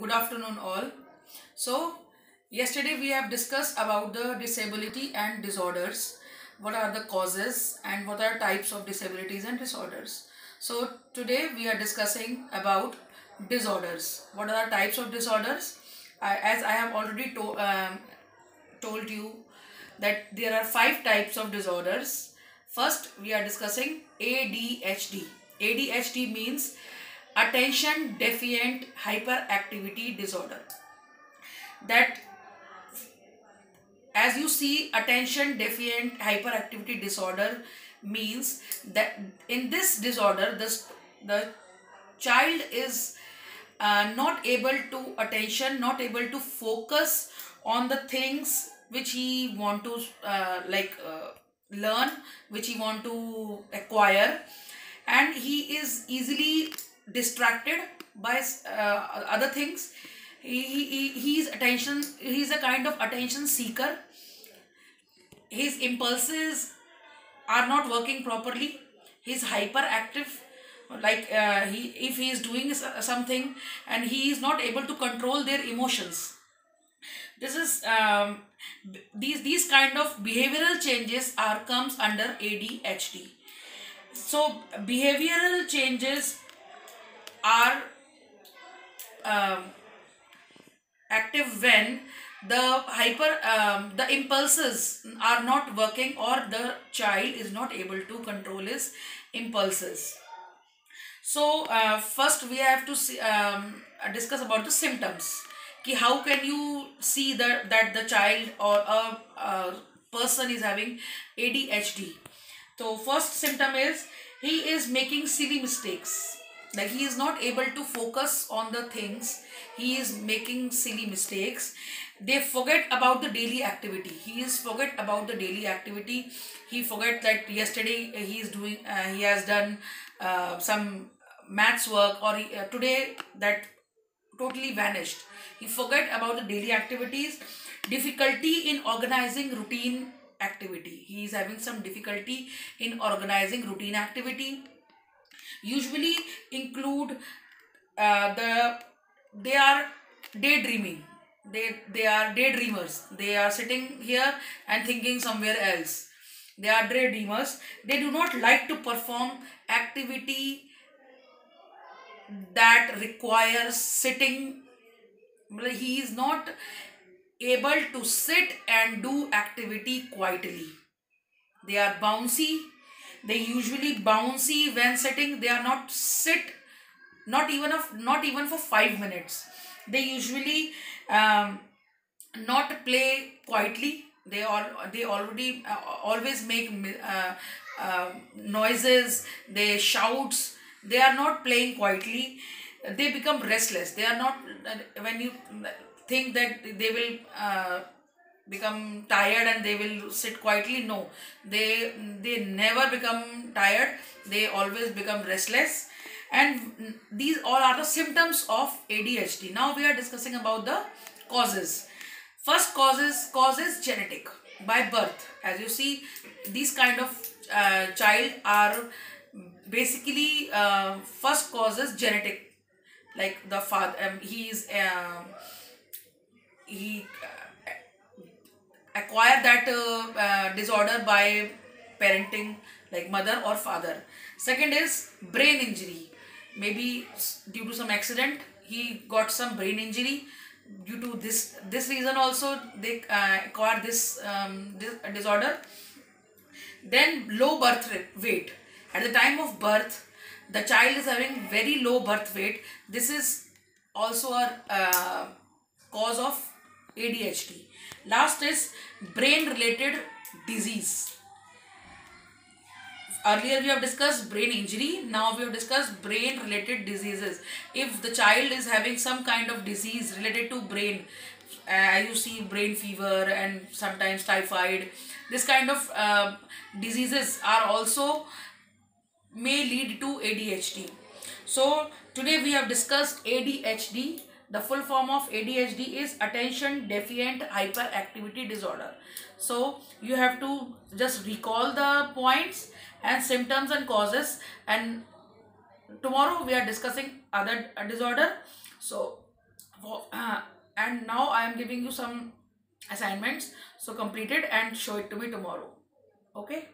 good afternoon all. So yesterday we have discussed about the disability and disorders. What are the causes and what are types of disabilities and disorders? So today we are discussing about disorders. What are the types of disorders? I, as i have already to, um, told you that there are five types of disorders. First we are discussing adhd adhd means attention deficient hyperactivity disorder. That as you see attention deficient hyperactivity disorder means that in this disorder this the child is uh, not able to attention not able to focus on the things which he want to uh, like uh, learn which he want to acquire. And he is easily distracted by uh, other things. He, he he's attention he's a kind of attention seeker. His impulses are not working properly. He's hyperactive. Like uh, he if he is doing something and he is not able to control their emotions. This is um, these these kind of behavioral changes are comes under adhd so behavioral changes are um, active when the hyper um, the impulses are not working or the child is not able to control his impulses. So uh, first we have to see, um, discuss about the symptoms. Ki how can you see that that the child or a, a person is having adhd so first symptom is he is making silly mistakes like he is not able to focus on the things. He is making silly mistakes. They forget about the daily activity. He is forget about the daily activity. He forget that yesterday he is doing uh, he has done uh, some maths work or he, uh, today that totally vanished. He forget about the daily activities. Difficulty in organizing routine activity. He is having some difficulty in organizing routine activity usually include uh, the they are daydreaming. They they are daydreamers. They are sitting here and thinking somewhere else. They are daydreamers. They do not like to perform activity that requires sitting. He is not able to sit and do activity quietly. They are bouncy they usually bouncy when sitting. They are not sit not even of not even for 5 minutes. They usually um, not play quietly. They all they already uh, always make uh, uh, noises. They shouts they are not playing quietly. They become restless. They are not when you think that they will uh, become tired and they will sit quietly? No. They they never become tired. They always become restless. And these all are the symptoms of adhd now we are discussing about the causes. First causes causes genetic. By birth. As you see these kind of uh, child are basically uh, first causes genetic. Like the father um, he is uh, he acquire that uh, uh, disorder by parenting like mother or father. Second is brain injury. Maybe due to some accident he got some brain injury. Due to this this reason also they uh, acquire this, um, this disorder. Then low birth weight. At the time of birth the child is having very low birth weight. This is also a uh, cause of adhd Last is brain related disease. Earlier we have discussed brain injury. Now we have discussed brain related diseases. If the child is having some kind of disease related to brain, uh, you see brain fever and sometimes typhoid, this kind of uh, diseases are also may lead to ADHD. So today we have discussed ADHD the full form of ADHD is attention deficient hyperactivity disorder. So you have to just recall the points and symptoms and causes and tomorrow we are discussing other disorder. So and now I am giving you some assignments. So complete it and show it to me tomorrow. Okay.